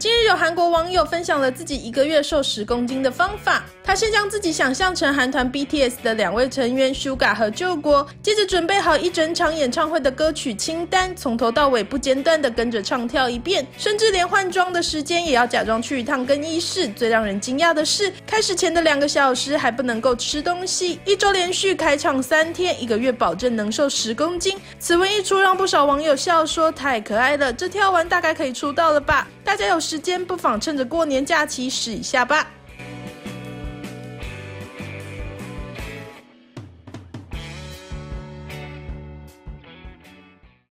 Cheers! 韩国网友分享了自己一个月瘦十公斤的方法。他先将自己想象成韩团 BTS 的两位成员 Suga 和救国，接着准备好一整场演唱会的歌曲清单，从头到尾不间断的跟着唱跳一遍，甚至连换装的时间也要假装去一趟更衣室。最让人惊讶的是，开始前的两个小时还不能够吃东西。一周连续开唱三天，一个月保证能瘦十公斤。此文一出，让不少网友笑说太可爱了，这跳完大概可以出道了吧？大家有时间不妨趁着过年假期试一下吧。